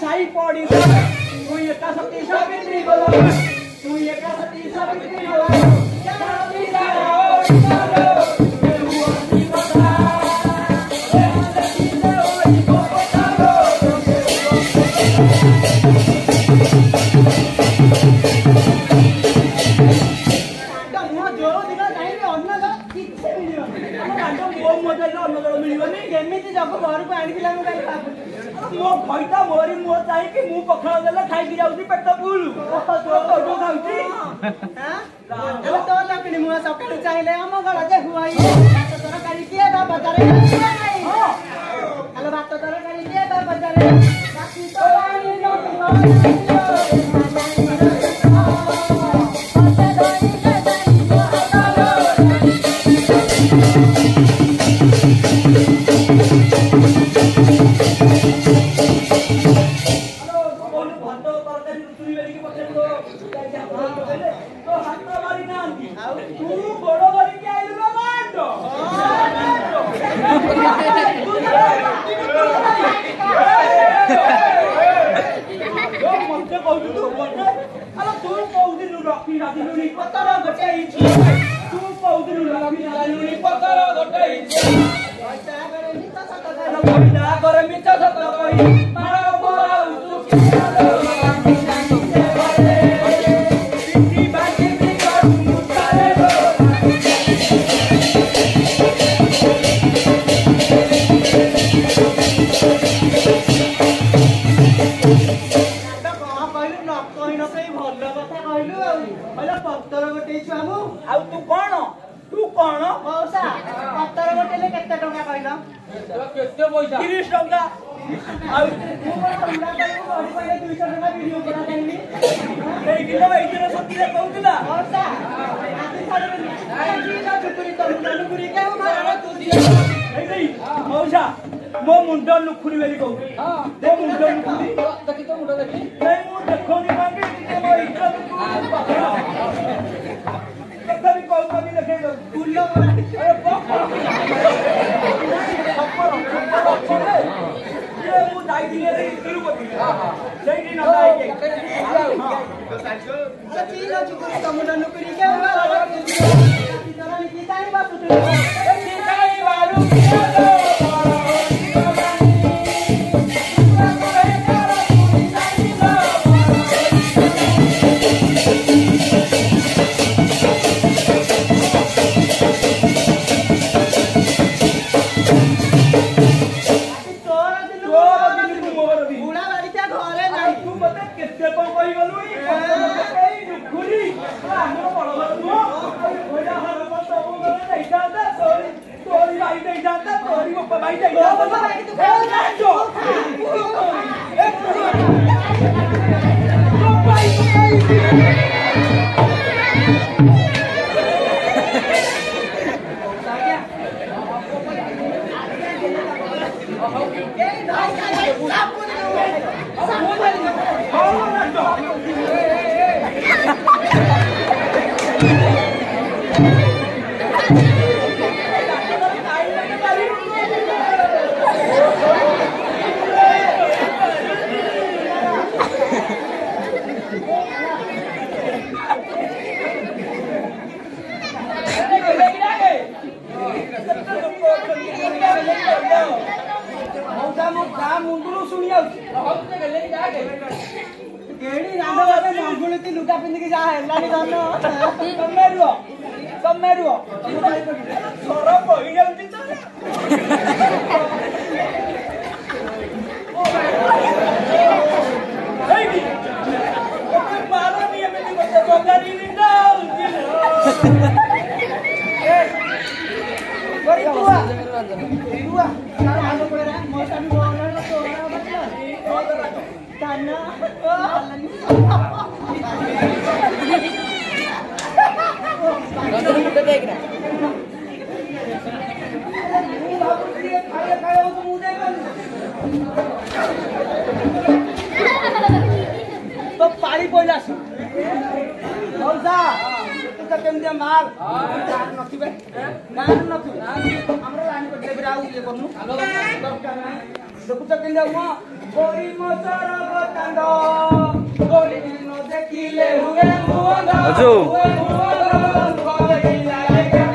साई पौड़ी तू ये तसब तेसा बिंदी बोलो Thank you. 我了。তিরিশ টাকা ମୋ ମୁଣ୍ଡ ଲୁଖୁରି ବୋଲି କହୁଛି ମୋ ମୁଣ୍ଡ ଲୁଖୁରି ମୁଣ୍ଡ ଦେଖି ନାଇଁ ମୁଁ ଦେଖୁନି ତଥାପି କହୁଛନ୍ତି ଦେଖେଇ ଦଉଛି ମୁଁ ଯାଇଥିଲି ତିରୁପତି ସେଇଠି ନ ଯାଇକି Quem dá? Sabe? কইলাছি বলছা তুই কেমনে মার নথিবে না নথিবে আমরা লাইন করে দেবে রাউ ইয়ে করনু দেখু তো কেমনে মা কই মতর বতান্দ কই দিন দেখিলে হুয়ে মুন্দ আজু কই যায় কেন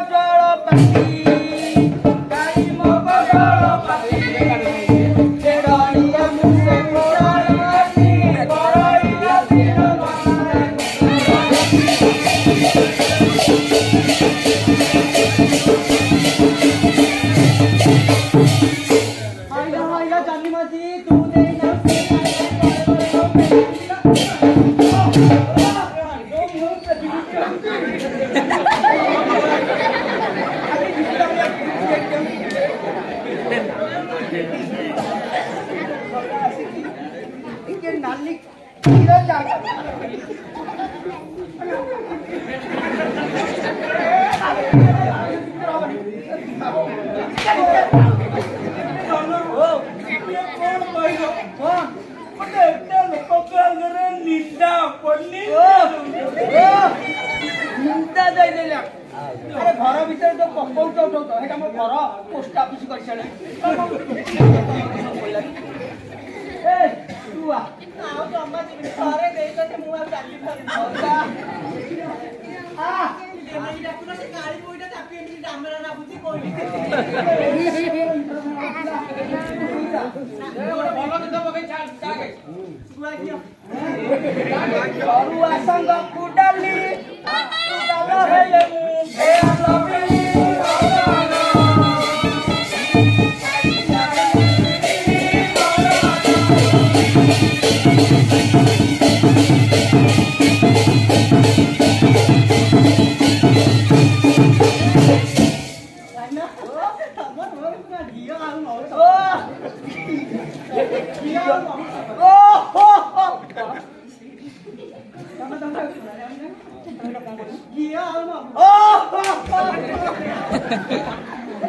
Roger! ଯେଉଁ ପକଉଛ ଦଉଛ ସେଇଟା ମୋ ଘର ପୋଷ୍ଟ ଅଫିସ୍ କରିସାରେ ଆଉ ଜମା ଯିବିନି ଥରେ ଦେଇଛନ୍ତି ମୁଁ ଆଉ ଚାଲି ପାରିବି Baru asang gak kudali, kalau hele mu, hele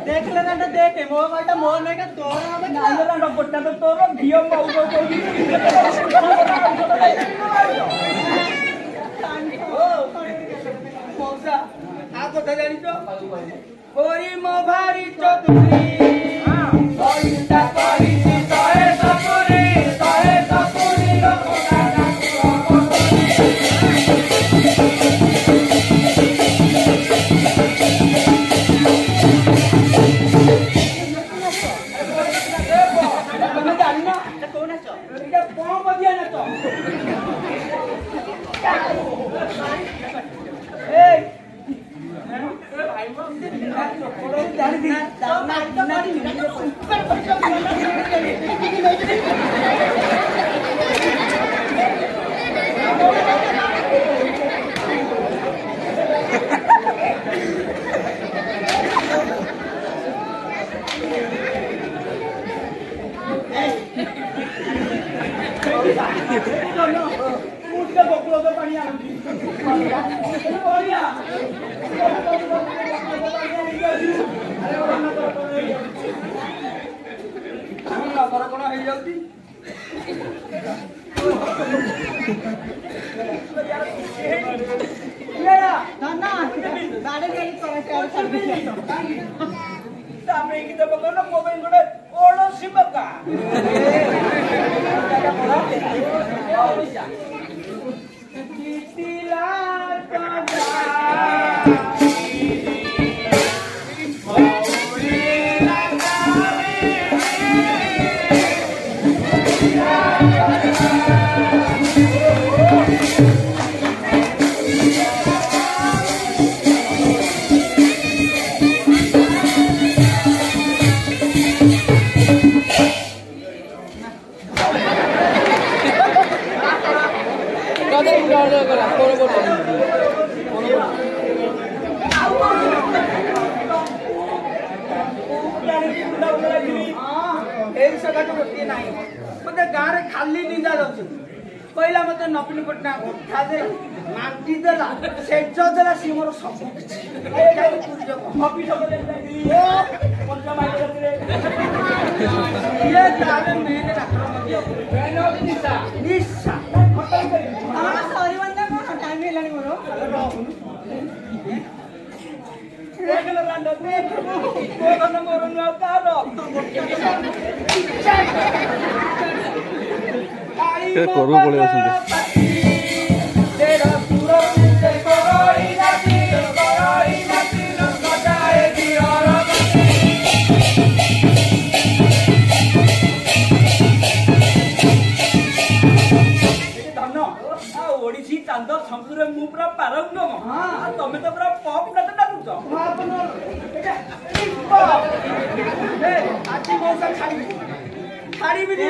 দেখলেন দেখে মোবাইলটা মোবাইল মেয়েকে তোর হবে আন্দোলন করতে তো তোর ভিও পাবো কথা জানিত করি মো ভারি চতুরী না না না না ఆమె ఇంకిత పక్కన మొబైల్ ଏଇ ସକାଶେ ଗୋଟିଏ ନାହିଁ ମୋତେ ଗାଁରେ ଖାଲି ନିନ୍ଦା ଦେଉଛନ୍ତି କହିଲା ମୋତେ ନବୀନ ପଟ୍ଟନାୟକ ଭୋଟା ଦେ ମାଟି ଦେଲା ସେଜ ଦେଲା ସିଏ ମୋର ସବୁ କିଛି ନିଶା ಬೇಗನ ರಂಡ ಬೇಕು ಬೇಗನ ಮೂರನ್ನು ಕಾರು 그래갖고 얼굴 벌레였는데 ବ୍ରହ୍ମପୁରରେ ମୁଁ ପୁରା ପାରଙ୍ଗମ ଆଉ ତମେ ତ ପୁରା ପପ୍ ନାଚ ଡାକୁଛ ଆଜି ମୋ ସାଙ୍ଗେ ଛାଡ଼ିବି ଛାଡ଼ିବିନି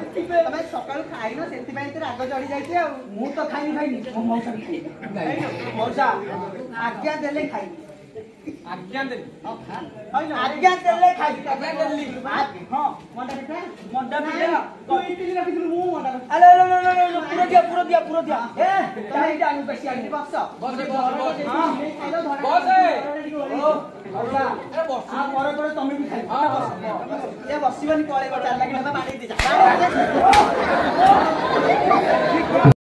ତମେ ସକାଳୁ ଖାଇନ ସେଥିପାଇଁ ତ ରାଗ ଚଢି ଯାଇଛି ଆଉ ମୁଁ ତ ଖାଇନି ଖାଇନି ମୋ ମଉସା ମଉସା ଆଜ୍ଞା ଦେଲେ ଖାଇବି ଆଜ୍ଞା ଦେଲି ଆଜ୍ଞା ଦେଲେ ଖାଇବି ଆଜ୍ଞା ଦେଲି ହଁ ମଣ୍ଡା ପିଠା ମଣ୍ଡା ପିଠା କହିଥିଲି ରଖିଥିଲି ମୁଁ ମଣ୍ଡା ଆଲୋ ପୁର ଦିଆ ପୁର ଦିଆ ତମେ ଏଇଟା ଆଣି ଆଣି ବସ ବସ ବସ ବସ ପରେ ପରେ ତମେ ବି ଖାଇବ ଏ ବସିବନି ପଳେଇବ ଚାଲିଲା କି ମାରିକି